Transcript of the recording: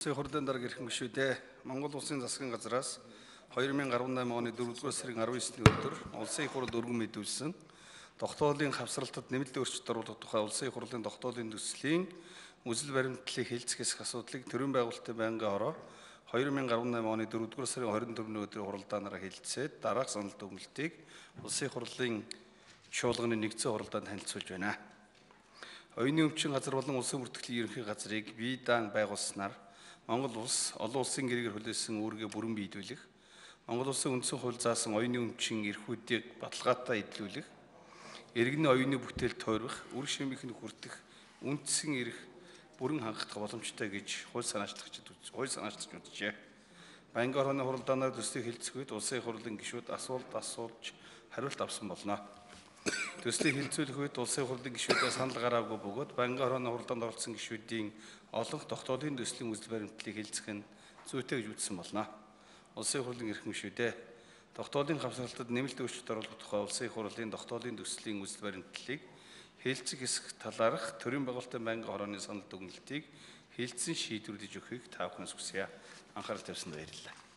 Улсын хурлын дарга ирэх гишүүдээ Монгол Улсын засгийн газраас 2018 оны 4-р сарын 19-ний өдөр Улсын их хурл өргөн мэдүүлсэн тогтоолын хавсралтад нэмэлт өөрчлөлт оруулах тухай Улсын их хурлын тогтоолын төслийн үзэл баримтлалыг хэлцгээс асуудлыг төрийн байгуулалтын байнгын хороо 2018 оны 4-р сарын 24-ний өдрийн хуралдаанаараа хэлэлцээд дараах санал дүгнэлтийг Улсын их хурлын чуулганы нэгдсэн хуралдаанд танилцуулж байна. Оюуны өмчин газар болон улсын бүртгэлийн ерөнхий газрыг бие даан байгуулснаар Монгол улс олон улсын гэрээр хүлээсэн үүргээ бүрэн биелүүлэх, Монгол улсын үндсэн хууль заасан оюуны өмчин эрхүүдийг баталгаатай эдлүүлэх, иргэний оюуны бүтээл тойрох, үр шимийнх нь хүртэх үндсэн эрх бүрэн хангах боломжтой гэж хууль санаачлагчид хууль санаачлагч үзжээ. Байнгын орны хуралдаанаар төслийг хэлцэхэд улсын их хурлын гишүүд асуулт асуулж хариулт авсан болно. Төслийг хилцүүлэх үед улсын хурлын гишүүдээ санал гараагүй бөгөөд Бангийн хорооны хуралдаанд оролцсон гишүүдийн олонх тогтоолын төслийн үзэл баримтлалыг хилцэх нь зүйтэй гэж үзсэн болно. Улсын хурлын эрхэм гишүүдээ тогтоолын хавсралтад нэмэлт өөрчлөлт оруулах тухай улсын хурлын тогтоолын төслийн үзэл баримтлалыг хэлцэх хэсэг талаарх төрийн байгуулалтын Бангийн хорооны санал дүгнэлтийг хилцэн шийдвэрлэж өгөхийг та бүхнээс хүсье. Анхаарал тавьсанд баярлалаа.